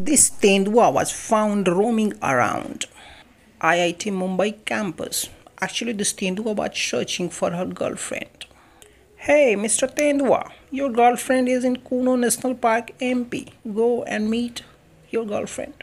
This Tendua was found roaming around IIT Mumbai campus. Actually, this Tendua was searching for her girlfriend. Hey, Mr. Tendua, your girlfriend is in Kuno National Park, MP. Go and meet your girlfriend.